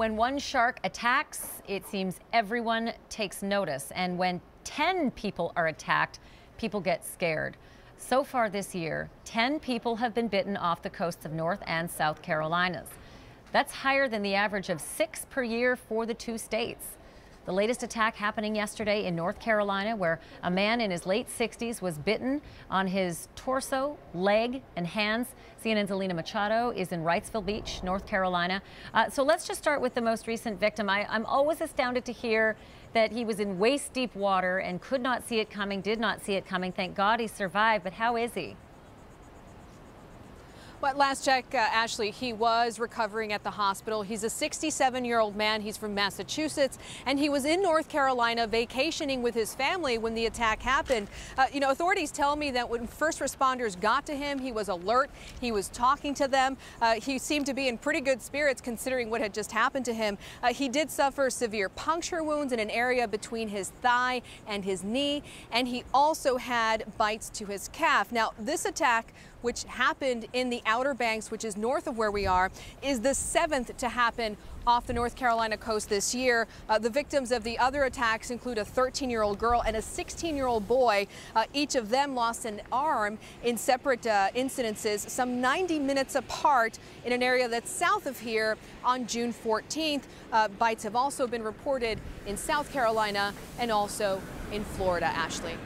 When one shark attacks, it seems everyone takes notice. And when 10 people are attacked, people get scared. So far this year, 10 people have been bitten off the coasts of North and South Carolinas. That's higher than the average of six per year for the two states. The latest attack happening yesterday in North Carolina, where a man in his late 60s was bitten on his torso, leg, and hands. CNN's Alina Machado is in Wrightsville Beach, North Carolina. Uh, so let's just start with the most recent victim. I, I'm always astounded to hear that he was in waist deep water and could not see it coming, did not see it coming. Thank God he survived, but how is he? But last check, uh, Ashley, he was recovering at the hospital. He's a 67 year old man. He's from Massachusetts, and he was in North Carolina vacationing with his family when the attack happened. Uh, you know, authorities tell me that when first responders got to him, he was alert. He was talking to them. Uh, he seemed to be in pretty good spirits considering what had just happened to him. Uh, he did suffer severe puncture wounds in an area between his thigh and his knee, and he also had bites to his calf. Now, this attack which happened in the Outer Banks, which is north of where we are, is the seventh to happen off the North Carolina coast this year. Uh, the victims of the other attacks include a 13-year-old girl and a 16-year-old boy. Uh, each of them lost an arm in separate uh, incidences, some 90 minutes apart in an area that's south of here on June 14th. Uh, bites have also been reported in South Carolina and also in Florida, Ashley.